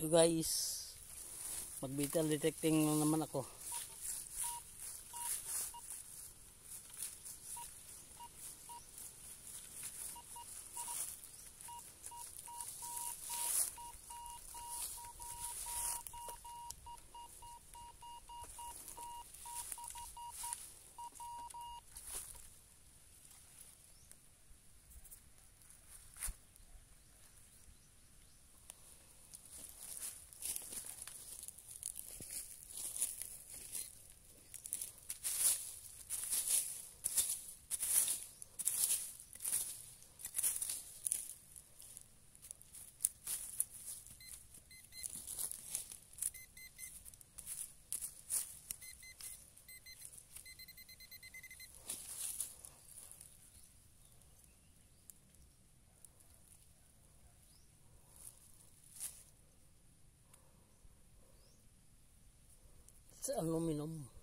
Guys, mag metal detecting naman ako. sa ang luminom.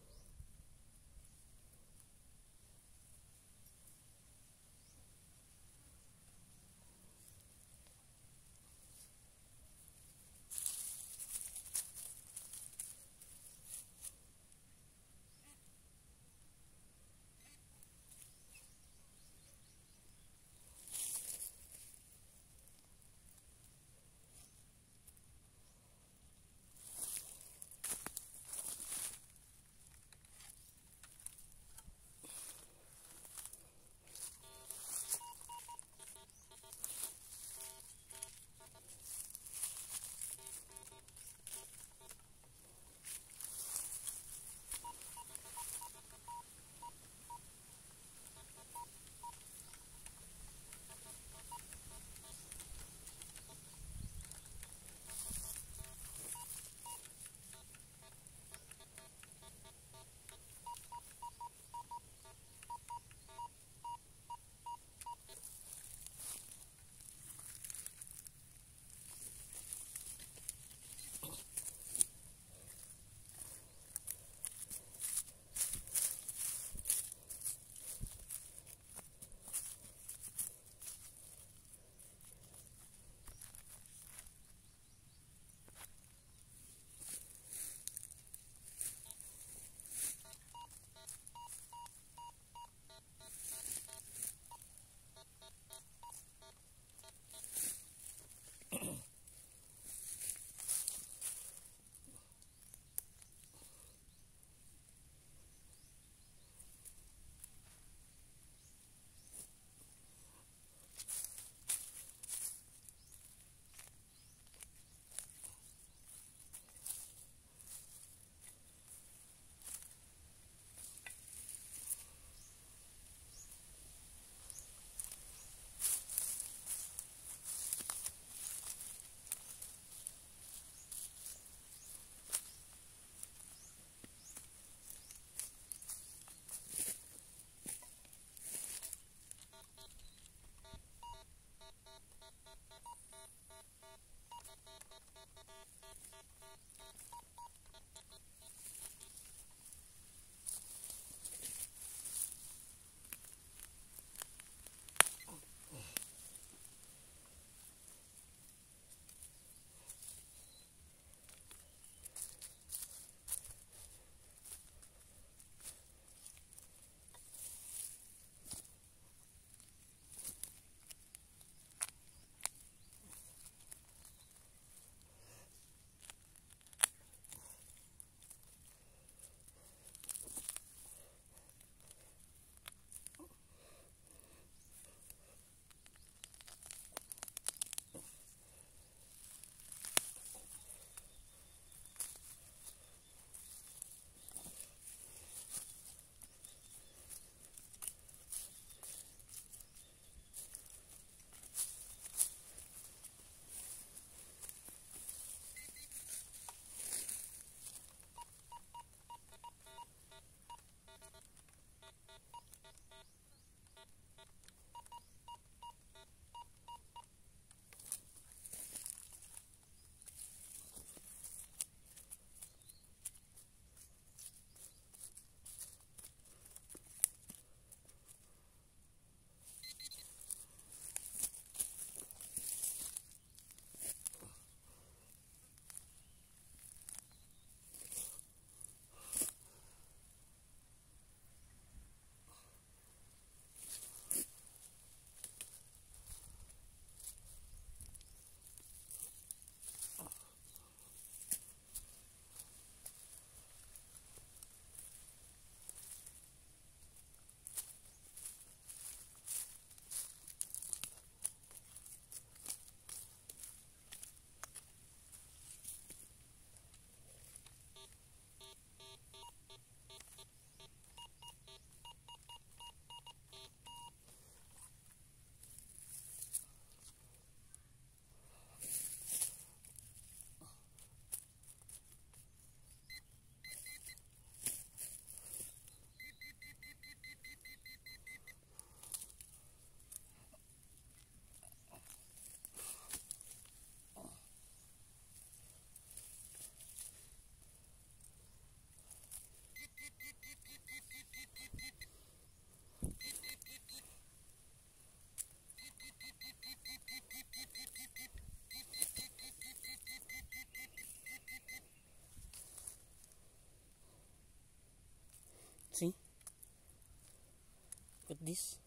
This.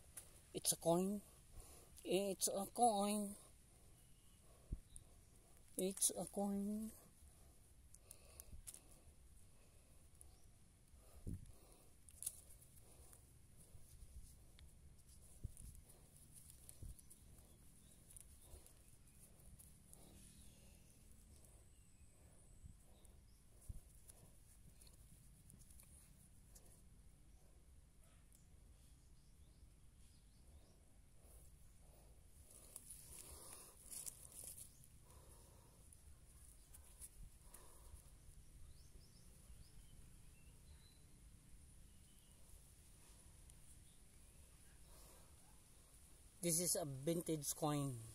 It's a coin. It's a coin. It's a coin. This is a vintage coin.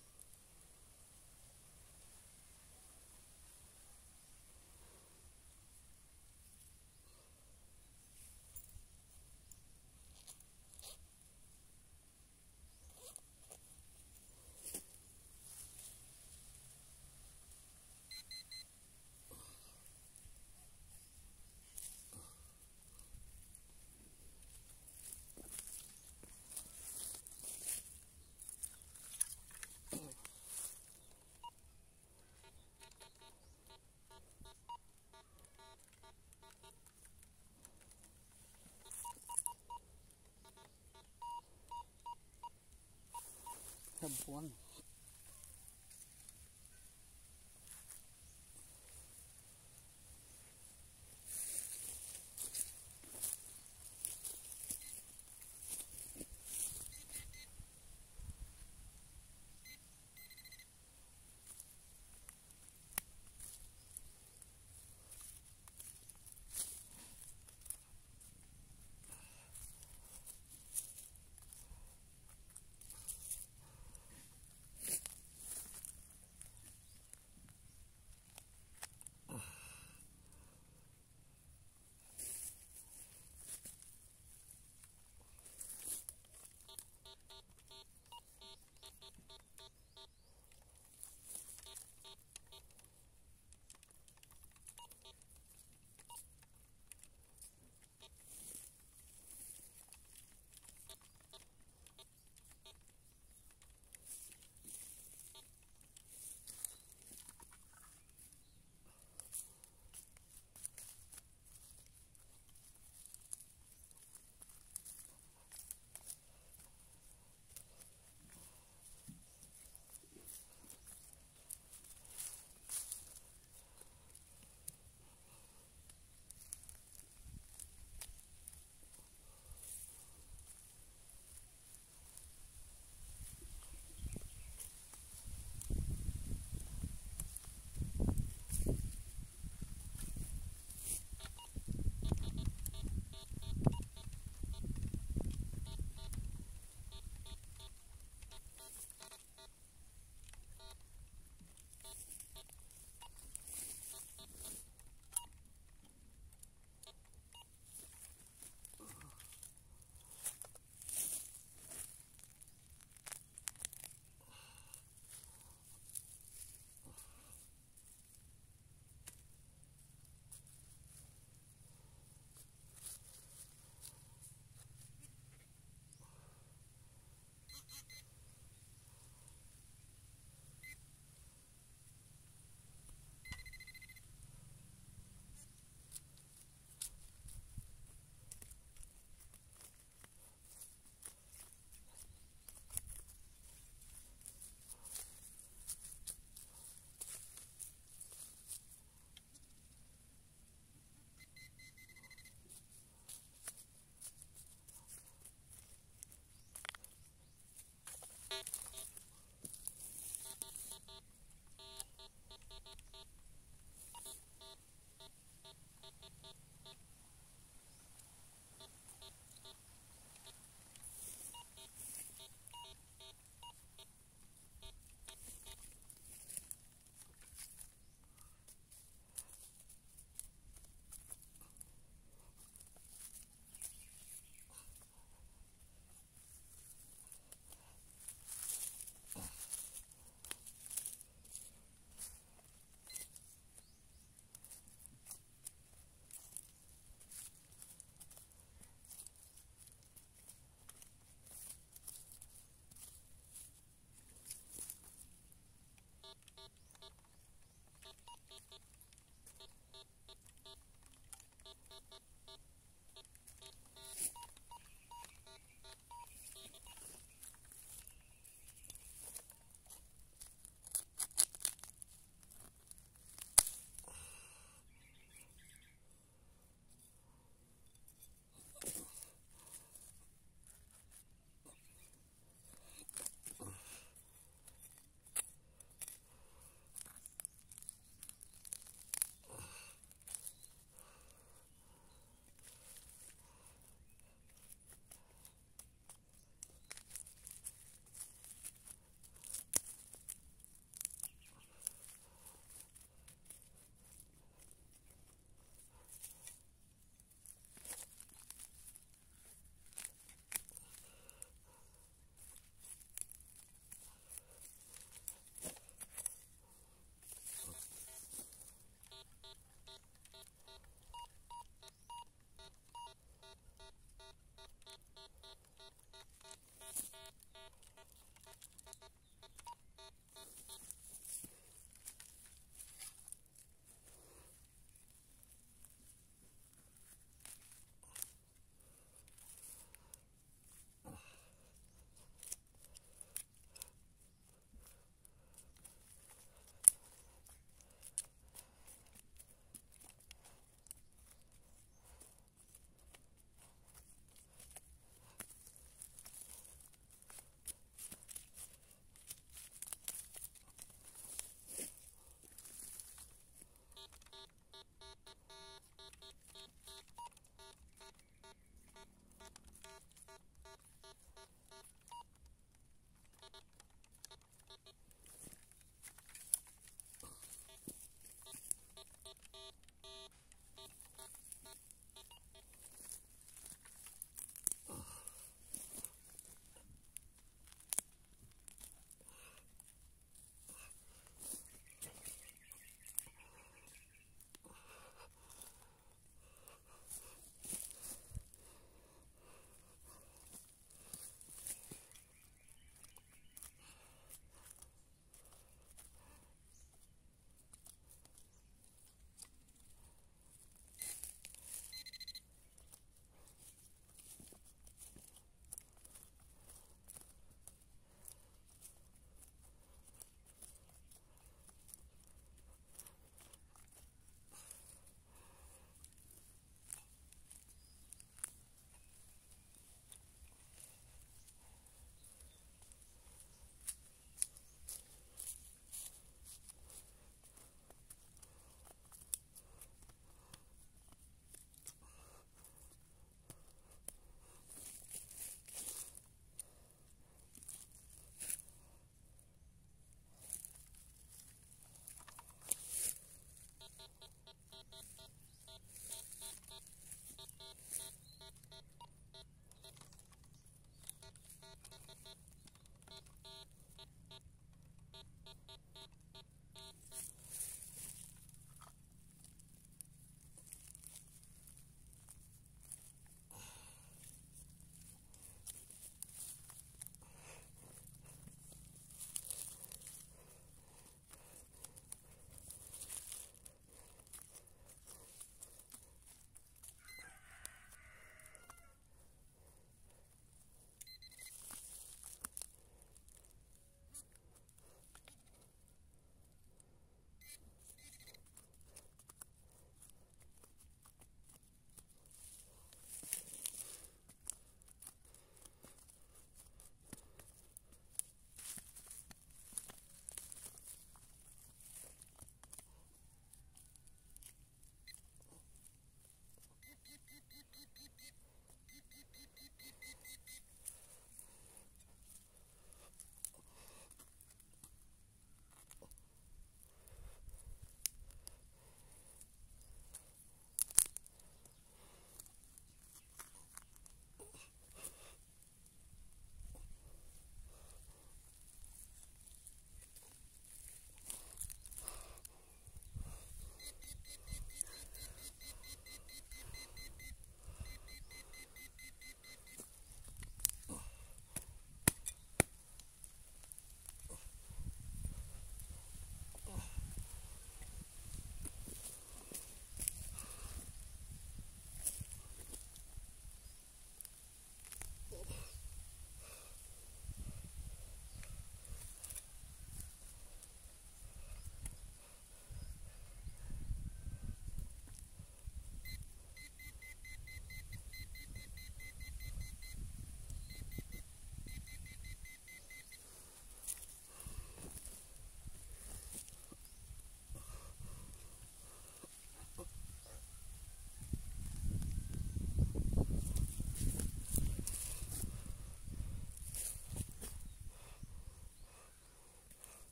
Have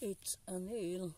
It's a nail.